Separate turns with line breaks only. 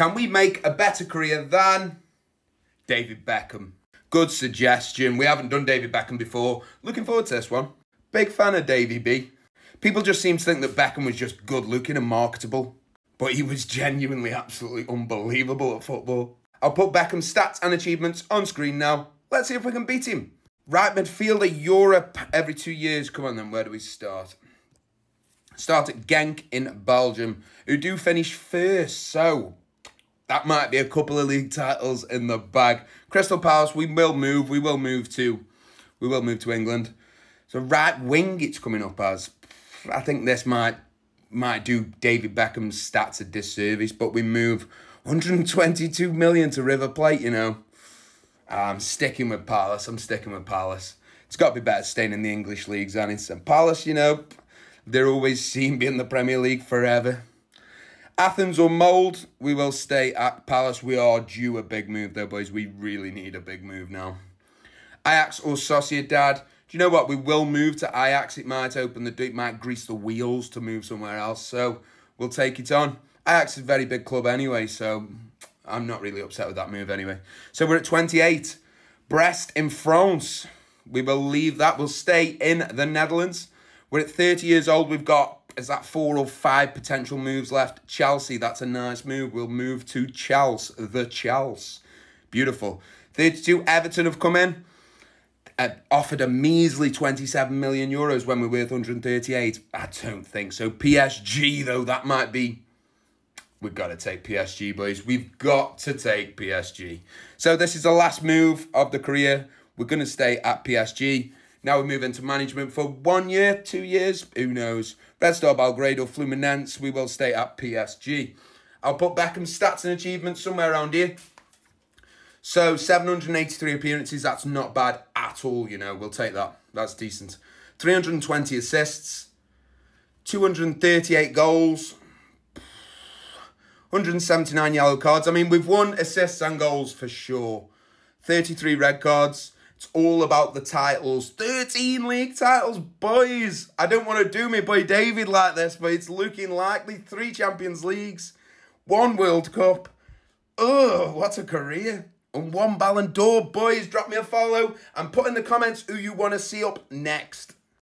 Can we make a better career than David Beckham? Good suggestion. We haven't done David Beckham before. Looking forward to this one. Big fan of Davy B. People just seem to think that Beckham was just good looking and marketable. But he was genuinely absolutely unbelievable at football. I'll put Beckham's stats and achievements on screen now. Let's see if we can beat him. Right midfielder, Europe every two years. Come on then, where do we start? Start at Genk in Belgium, who do finish first. So, that might be a couple of league titles in the bag. Crystal Palace, we will move. We will move to, we will move to England. So right wing, it's coming up as. I think this might might do David Beckham's stats a disservice, but we move 122 million to River Plate. You know, I'm sticking with Palace. I'm sticking with Palace. It's got to be better staying in the English leagues, and it's and Palace. You know, they're always seen being the Premier League forever. Athens or Molde, we will stay at Palace. We are due a big move though, boys. We really need a big move now. Ajax or Sociedad. Do you know what? We will move to Ajax. It might open the it might grease the wheels to move somewhere else. So we'll take it on. Ajax is a very big club anyway, so I'm not really upset with that move anyway. So we're at 28. Brest in France. We will leave that. We'll stay in the Netherlands. We're at 30 years old. We've got is that four or five potential moves left? Chelsea, that's a nice move. We'll move to Chelsea, the Chelsea. Beautiful. 32, Everton have come in. Uh, offered a measly 27 million euros when we're worth 138. I don't think so. PSG, though, that might be... We've got to take PSG, boys. We've got to take PSG. So this is the last move of the career. We're going to stay at PSG. Now we move into management for one year, two years, who knows. Star Belgrade or Fluminense, we will stay at PSG. I'll put Beckham's stats and achievements somewhere around here. So 783 appearances, that's not bad at all, you know. We'll take that. That's decent. 320 assists, 238 goals, 179 yellow cards. I mean, we've won assists and goals for sure. 33 red cards. It's all about the titles. 13 league titles, boys. I don't want to do me boy David like this, but it's looking likely. Three Champions Leagues, one World Cup. Oh, what a career. And one Ballon d'Or. Boys, drop me a follow and put in the comments who you want to see up next.